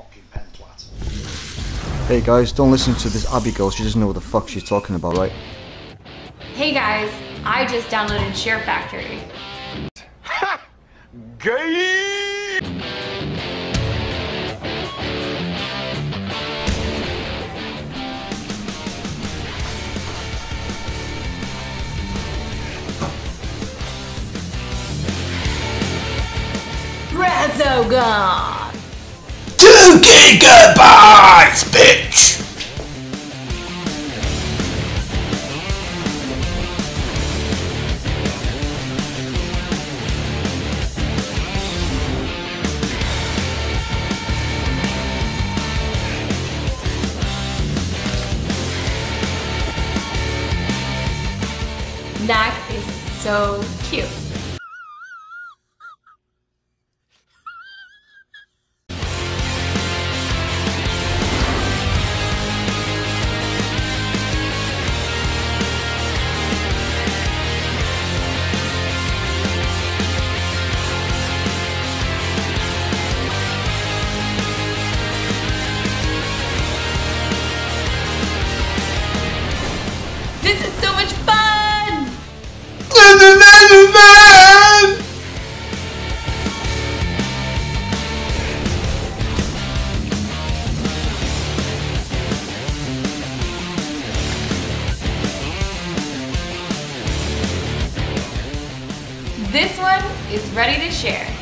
fucking pen twat. Hey guys, don't listen to this Abby girl, she doesn't know what the fuck she's talking about, right? Hey guys, I just downloaded Sharefactory. Ha! Gay! Resogun! Two gigabytes, bitch! Knack is so cute. This one is ready to share.